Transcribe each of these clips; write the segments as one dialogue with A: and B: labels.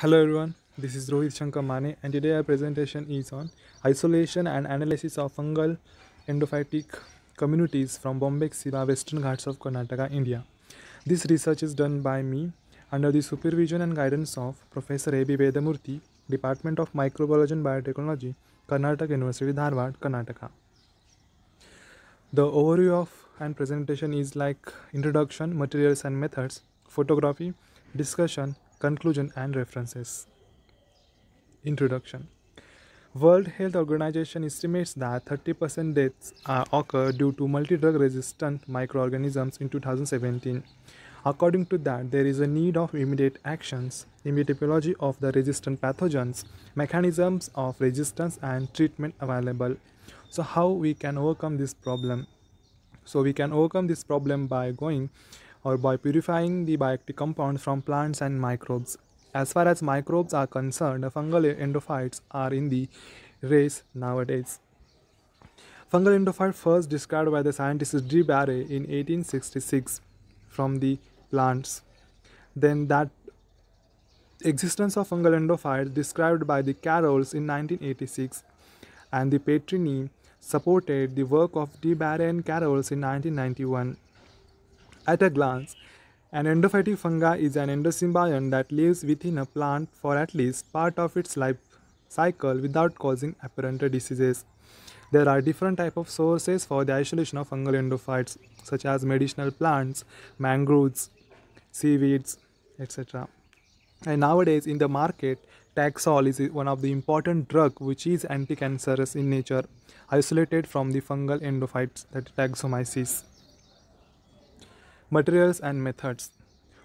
A: Hello everyone, this is Rohit Shankar Mane and today our presentation is on isolation and analysis of fungal endophytic communities from Bombay Bombax ceiba, Western Ghats of Karnataka, India. This research is done by me under the supervision and guidance of Professor A.B. Vedamurthy, Department of Microbiology and Biotechnology, Karnataka University, Dharwad, Karnataka. The overview of and presentation is like introduction, materials and methods, photography, discussion, conclusion and references. Introduction World Health Organization estimates that 30% deaths are occur due to multi-drug resistant microorganisms in 2017. According to that, there is a need of immediate actions, epidemiology of the resistant pathogens, mechanisms of resistance and treatment available. So how we can overcome this problem? So we can overcome this problem by going or by purifying the biotic compounds from plants and microbes. As far as microbes are concerned, fungal endophytes are in the race nowadays. Fungal endophyte first described by the scientist De Bary in 1866 from the plants. Then that existence of fungal endophytes described by the Carrolls in 1986 and the Petrini supported the work of De Bary and Carrolls in 1991. At a glance, an endophytic fungi is an endosymbiont that lives within a plant for at least part of its life cycle without causing apparent diseases. There are different types of sources for the isolation of fungal endophytes, such as medicinal plants, mangroves, seaweeds, etc. And nowadays in the market, Taxol is one of the important drug which is anti-cancerous in nature, isolated from the fungal endophytes, that is Taxomyces. Materials and methods.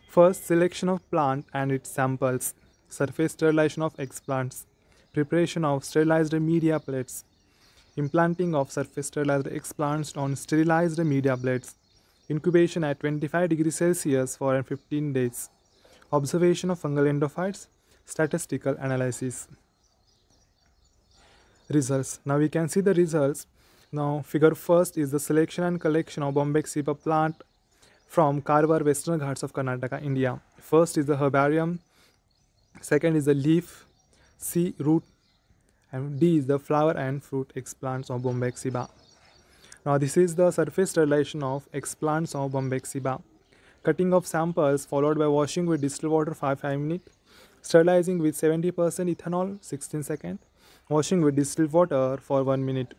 A: First, selection of plant and its samples, surface sterilization of explants, preparation of sterilized media plates, implanting of surface sterilized explants on sterilized media plates, incubation at 25 degrees Celsius for 15 days, observation of fungal endophytes, statistical analysis. Results. Now we can see the results. Now figure first is the selection and collection of Bombax ceiba plant from Karwar Western Ghats of Karnataka, India. First is the herbarium, second is the leaf, C root, and D is the flower and fruit explants of Bombax ceiba. Now this is the surface sterilization of explants of Bombax ceiba. Cutting of samples followed by washing with distilled water 5 5 minutes sterilizing with 70% ethanol 16 seconds, washing with distilled water for 1 minute,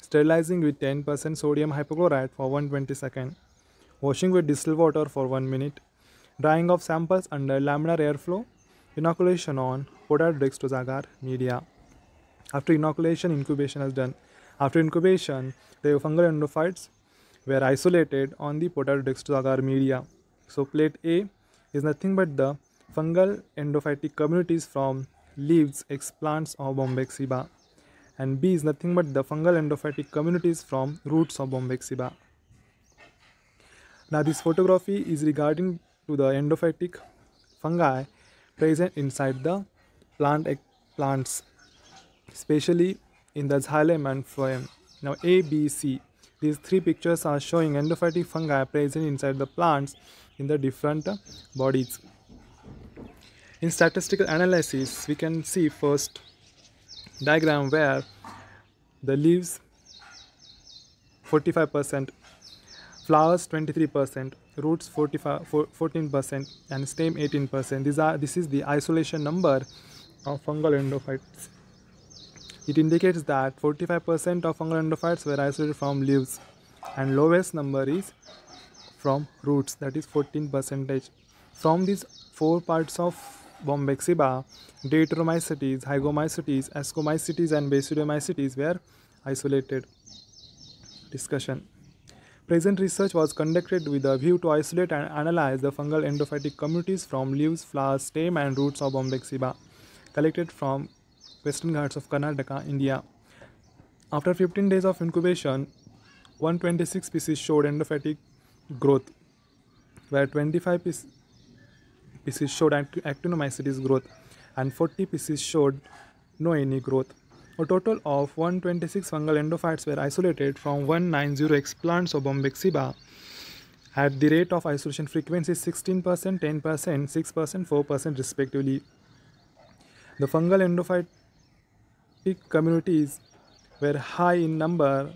A: sterilizing with 10% sodium hypochlorite for 120 seconds, washing with distilled water for 1 minute, drying of samples under laminar airflow, inoculation on potato agar media. After inoculation, incubation is done. After incubation, the fungal endophytes were isolated on the potato agar media. So plate A is nothing but the fungal endophytic communities from leaves, explants of Bombax ceiba and B is nothing but the fungal endophytic communities from roots of Bombax ceiba. Now this photography is regarding to the endophytic fungi present inside the plant plants, especially in the xylem and phloem. Now A, B, C. These three pictures are showing endophytic fungi present inside the plants in the different bodies. In statistical analysis, we can see first diagram where the leaves 45%, flowers 23%, roots 45, 14% and stem 18%. These are this is the isolation number of fungal endophytes. It indicates that 45% of fungal endophytes were isolated from leaves and lowest number is from roots that is 14 percentage. From these four parts of Bombax ceiba, Deuteromycetes, Hygromycetes, Ascomycetes and Basidiomycetes were isolated. Discussion Present research was conducted with a view to isolate and analyze the fungal endophytic communities from leaves, flowers, stem and roots of Bombax ceiba, collected from Western Ghats of Karnataka, India. After 15 days of incubation, 126 species showed endophytic growth, where 25 species showed actinomycetes growth and 40 pieces showed no any growth. A total of 126 fungal endophytes were isolated from 190 explants of Bombax ceiba at the rate of isolation frequency 16%, 10%, 6%, 4% respectively. The fungal endophytic communities were high in number,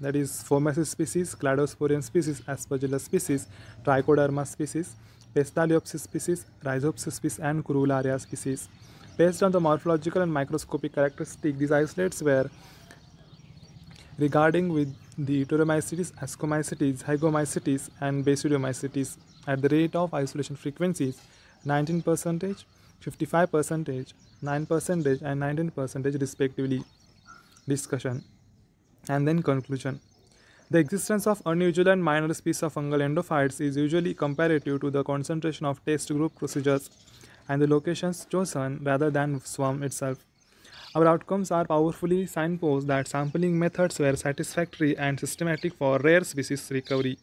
A: that is, Formosus species, Cladosporium species, Aspergillus species, Trichoderma species, Pestalotiopsis species, Rhizopsis species, and Curvularia species. Based on the morphological and microscopic characteristics, these isolates were regarding with the Deuteromycetes, Ascomycetes, Hygromycetes, and Basidiomycetes at the rate of isolation frequencies 19 percentage, 55 percentage, 9 percentage, and 19 percentage respectively. Discussion and then conclusion. The existence of unusual and minor species of fungal endophytes is usually comparative to the concentration of test group procedures and the locations chosen rather than swarm itself. Our outcomes are powerfully signposts that sampling methods were satisfactory and systematic for rare species recovery.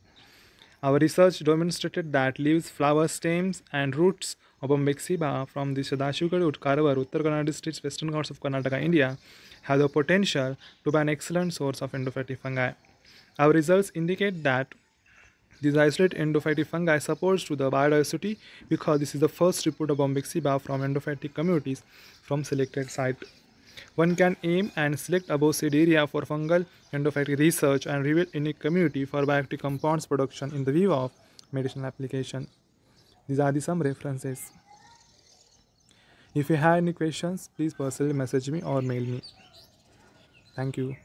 A: Our research demonstrated that leaves, flowers, stems, and roots of Bombax from the Sadashivgad Karwar, Uttar Kannada districts, western coast of Karnataka, India, have the potential to be an excellent source of endophytic fungi. Our results indicate that these isolated endophytic fungi supports to the biodiversity because this is the first report of Bombax from endophytic communities from selected site. One can aim and select above said area for fungal endophytic research and reveal unique community for bioactive compounds production in the view of medicinal application. These are the some references. If you have any questions, please personally message me or mail me. Thank you.